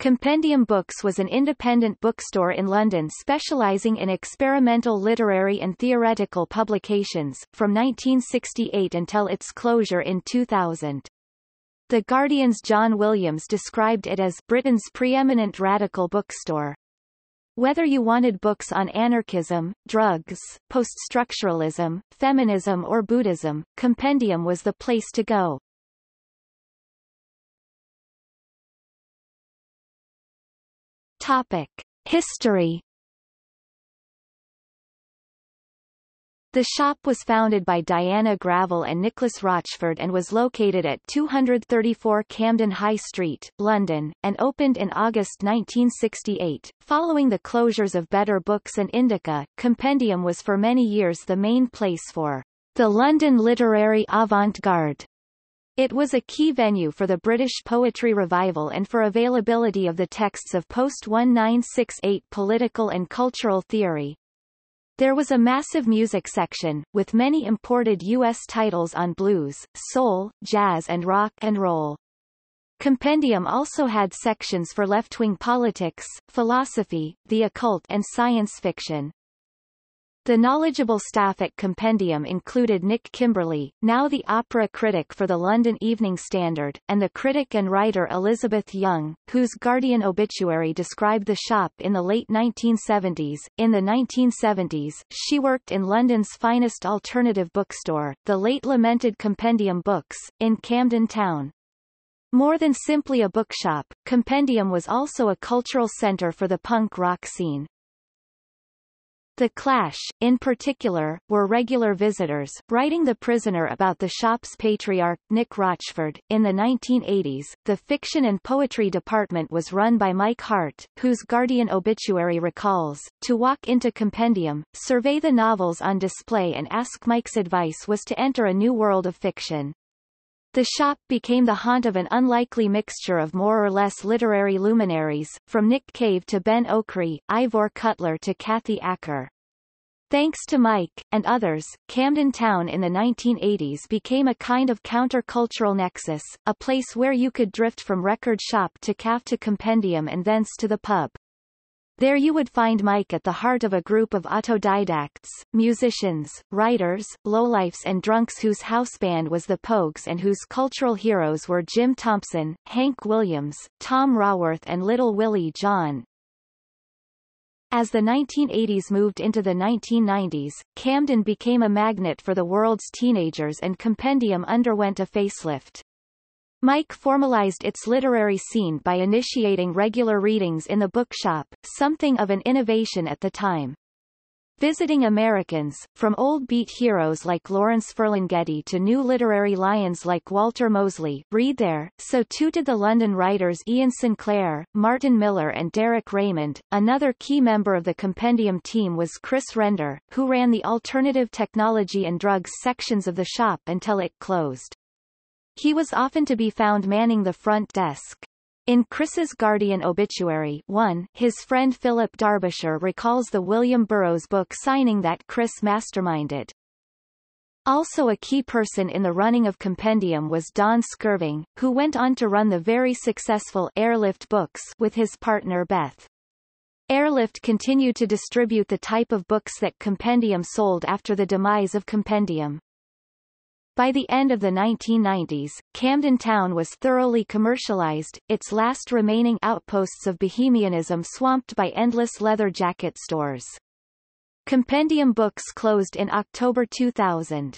Compendium Books was an independent bookstore in London specialising in experimental literary and theoretical publications, from 1968 until its closure in 2000. The Guardian's John Williams described it as Britain's preeminent radical bookstore. Whether you wanted books on anarchism, drugs, post-structuralism, feminism or Buddhism, Compendium was the place to go. Topic. History The shop was founded by Diana Gravel and Nicholas Rochford and was located at 234 Camden High Street, London, and opened in August 1968. Following the closures of Better Books and Indica, Compendium was for many years the main place for the London literary avant-garde. It was a key venue for the British poetry revival and for availability of the texts of post-1968 political and cultural theory. There was a massive music section, with many imported U.S. titles on blues, soul, jazz and rock and roll. Compendium also had sections for left-wing politics, philosophy, the occult and science fiction. The knowledgeable staff at Compendium included Nick Kimberley, now the opera critic for the London Evening Standard, and the critic and writer Elizabeth Young, whose Guardian obituary described the shop in the late 1970s. In the 1970s, she worked in London's finest alternative bookstore, the late lamented Compendium Books, in Camden Town. More than simply a bookshop, Compendium was also a cultural centre for the punk rock scene. The Clash, in particular, were regular visitors, writing The Prisoner about the shop's patriarch, Nick Rochford. In the 1980s, the fiction and poetry department was run by Mike Hart, whose Guardian obituary recalls, to walk into Compendium, survey the novels on display and ask Mike's advice was to enter a new world of fiction. The shop became the haunt of an unlikely mixture of more or less literary luminaries, from Nick Cave to Ben Okri, Ivor Cutler to Kathy Acker. Thanks to Mike, and others, Camden Town in the 1980s became a kind of countercultural nexus, a place where you could drift from record shop to caf to compendium and thence to the pub. There you would find Mike at the heart of a group of autodidacts, musicians, writers, lowlifes and drunks whose house band was the Pogues and whose cultural heroes were Jim Thompson, Hank Williams, Tom Raworth and Little Willie John. As the 1980s moved into the 1990s, Camden became a magnet for the world's teenagers and Compendium underwent a facelift. Mike formalized its literary scene by initiating regular readings in the bookshop, something of an innovation at the time. Visiting Americans, from old beat heroes like Lawrence Ferlinghetti to new literary lions like Walter Mosley, read there, so too did the London writers Iain Sinclair, Martin Millar and Derek Raymond. Another key member of the Compendium team was Chris Render, who ran the alternative technology and drugs sections of the shop until it closed. He was often to be found manning the front desk. In Chris's Guardian obituary 1, his friend Philip Derbyshire recalls the William Burroughs book signing that Chris masterminded. Also a key person in the running of Compendium was Don Skirving, who went on to run the very successful Airlift books with his partner Beth. Airlift continued to distribute the type of books that Compendium sold after the demise of Compendium. By the end of the 1990s, Camden Town was thoroughly commercialized, its last remaining outposts of bohemianism swamped by endless leather jacket stores. Compendium Books closed in October 2000.